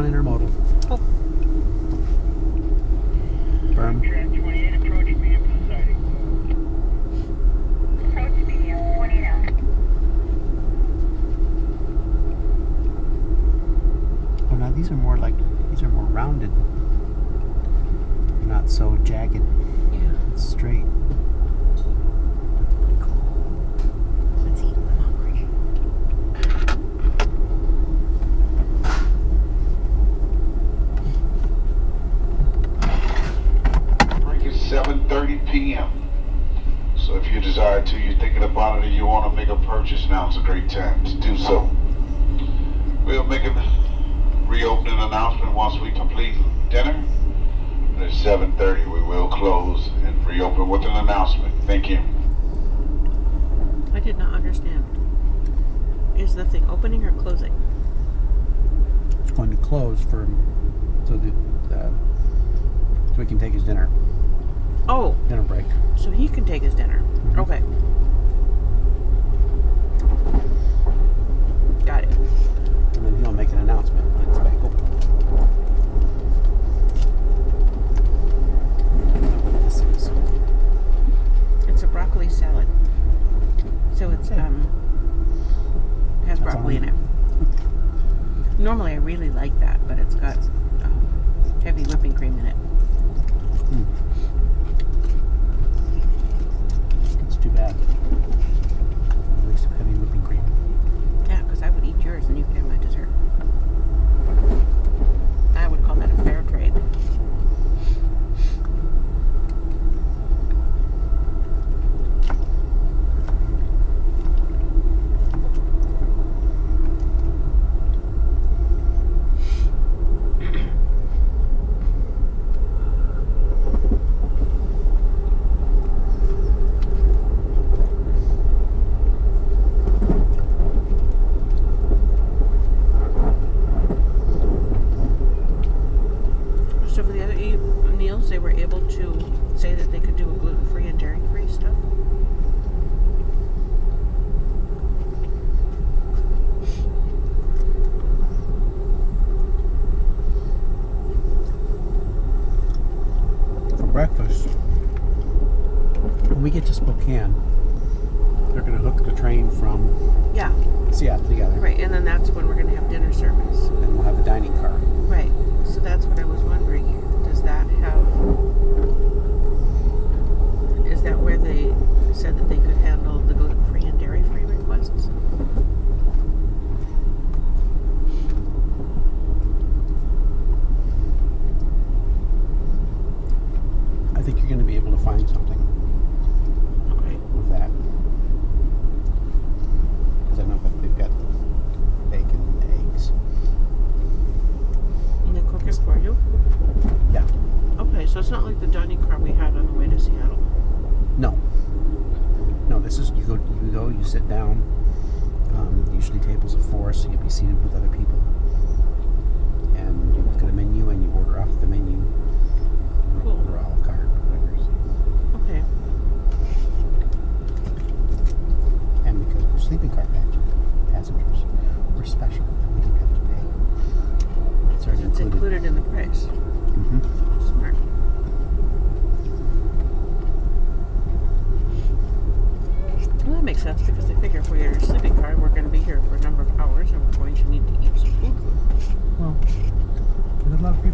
on intermodal. If you desire to, you're thinking about it, and you want to make a purchase, now it's a great time to do so. We'll make a reopening announcement once we complete dinner. At 7:30, we will close and reopen with an announcement. Thank you. I did not understand. Is the thing opening or closing? It's going to close for so that uh, so we can take his dinner Oh, dinner break. so he can take his dinner. Okay. Got it. And then he'll make an announcement when it's back open. I don't know what this is. It's a broccoli salad. So it's um has That's broccoli in it. Normally I really like that, but it's got um, heavy whipping cream in it. It's too bad. A waste of heavy whipping cream. Yeah, because I would eat yours and you could have my dessert. I would call that a fair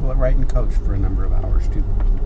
there's a lot of people that ride in coach for a number of hours too.